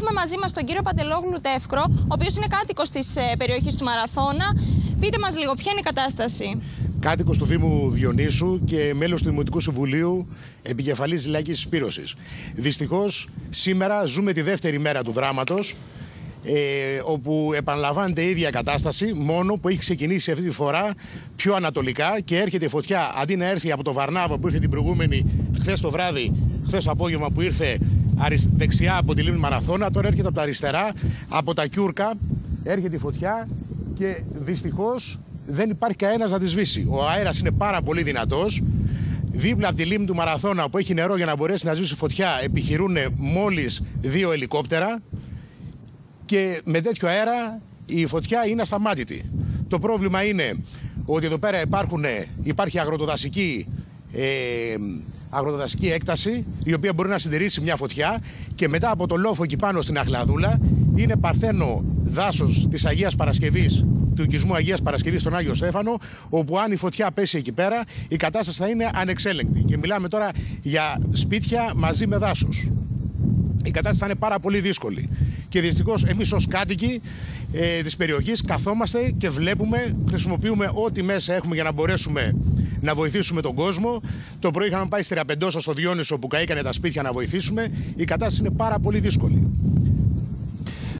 έχουμε μαζί μας τον κύριο Παντελόγλου Τεύκρο, ο οποίος είναι κάτοικος της περιοχής του Μαραθώνα. Πείτε μας λίγο, ποια είναι η κατάσταση; Κάτοικος του Δήμου Διονύσου και μέλος του Δημοτικού Συμβουλίου, επικεφαλής Λαϊκή Σπήρωση. Δυστυχώς, σήμερα ζούμε τη δεύτερη μέρα του δράματος ε, όπου επαναλαμβάνεται η ίδια κατάσταση, μόνο που έχει ξεκινήσει αυτή τη φορά πιο ανατολικά και έρχεται η φωτιά αντί να έρθει από το Βαρνάβο που ήρθε την προηγούμενη χθες το βράδυ, χθες το απόγευμα που ήρθε δεξιά από τη Λίμνη Μαραθώνα, τώρα έρχεται από τα αριστερά, από τα Κιούρκα, έρχεται η φωτιά και δυστυχώς δεν υπάρχει κανένας να τη σβήσει. Ο αέρας είναι πάρα πολύ δυνατός. Δίπλα από τη λίμνη του Μαραθώνα που έχει νερό για να μπορέσει να σβήσει φωτιά επιχειρούν μόλις δύο ελικόπτερα και με τέτοιο αέρα η φωτιά είναι ασταμάτητη. Το πρόβλημα είναι ότι εδώ πέρα υπάρχουν, υπάρχει αγροτοδασική, ε, αγροτοδασική έκταση η οποία μπορεί να συντηρήσει μια φωτιά και μετά από το λόφο εκεί πάνω στην Αχλαδούλα είναι παρθένο δάσος της Αγίας Παρασκευής του οικισμού Αγίας Παρασκευής στον Άγιο Στέφανο, όπου αν η φωτιά πέσει εκεί πέρα, η κατάσταση θα είναι ανεξέλεγκτη. Και μιλάμε τώρα για σπίτια μαζί με δάσος. Η κατάσταση θα είναι πάρα πολύ δύσκολη. Και δυστυχώς εμείς ως κάτοικοι ε, της περιοχής καθόμαστε και βλέπουμε, χρησιμοποιούμε ό,τι μέσα έχουμε για να μπορέσουμε να βοηθήσουμε τον κόσμο. Το πρωί είχαμε πάει στη Ραπεντόσα στο Διόνυσο που καήκανε τα σπίτια να βοηθήσουμε. Η κατάσταση είναι πάρα πολύ δύσκολη.